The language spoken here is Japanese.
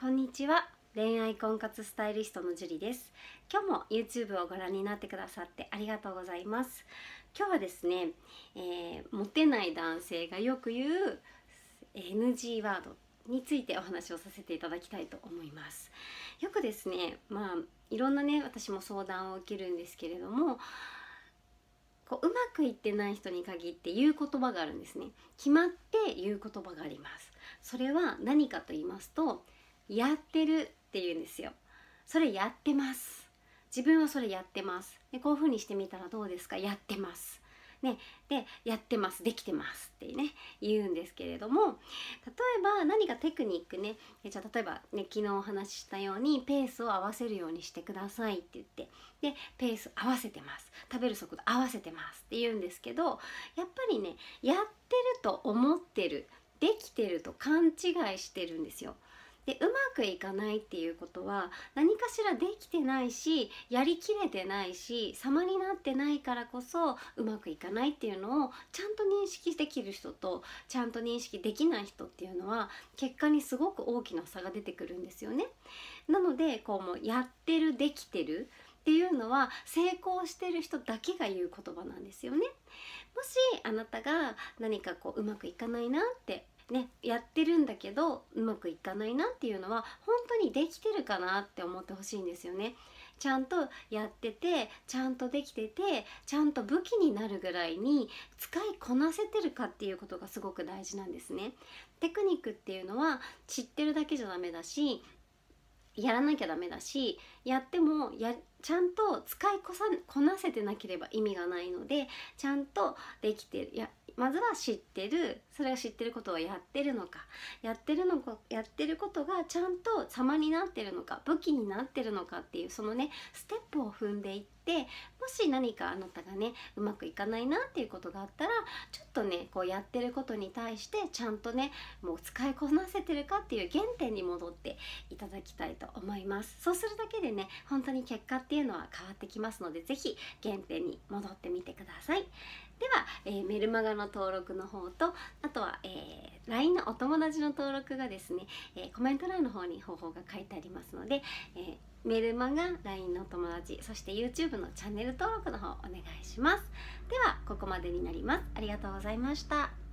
こんにちは。恋愛婚活スタイリストのジュリです。今日も YouTube をご覧になってくださってありがとうございます。今日はですね、えー、モテない男性がよく言う NG ワードについてお話をさせていただきたいと思います。よくですねまあいろんなね私も相談を受けるんですけれどもこううまくいってない人に限って言う言葉があるんですね。決まって言う言葉があります。それは何かと言いますとやってるって言うんですよ。それやってます。自分はそれやってます。でこういう風にしてみたらどうですか？やってます。ね、でやってます。できてますってね言うんですけれども例えば何かテクニックね。じゃあ例えばね昨日お話ししたようにペースを合わせるようにしてくださいって言ってでペース合わせてます。食べる速度合わせてますって言うんですけどやっぱりねやってると思ってるできてると勘違いしてるんですよ。でうまくいかないっていうことは何かしらできてないしやりきれてないし様になってないからこそうまくいかないっていうのをちゃんと認識できる人とちゃんと認識できない人っていうのは結果にすごく大きな差が出てくるんですよね。なのでこうもうやってるできてるっていうのは成功してる人だけが言う言葉なんですよね。もしあなたが何かこううまくいかないなってねやってるんだけどうまくいかないなっていうのは本当にできてるかなって思ってほしいんですよね。ちゃんとやっててちゃんとできててちゃんと武器になるぐらいに使いこなせてるかっていうことがすごく大事なんですね。テクニックっていうのは知ってるだけじゃダメだしやらなきゃダメだしやってもやちゃんと使いこさこなせてなければ意味がないのでちゃんとできてやまずは知ってるそれが知ってることをやってるのかやってるのかやってることがちゃんと様になってるのか武器になってるのかっていうそのねステップを踏んでいってもし何かあなたがねうまくいかないなっていうことがあったらちょっとねこうやってることに対してちゃんとねもう使いこなせてるかっていう原点に戻っていただきたいと思います。そうするだけでね本当に結果っていうのは変わってきますので是非原点に戻ってみてください。では、えー、メルマガの登録の方とあとは、えー、LINE のお友達の登録がですね、えー、コメント欄の方に方法が書いてありますので、えメルマガ LINE のお友達そして YouTube のチャンネル登録の方お願いします。ではここまでになります。ありがとうございました。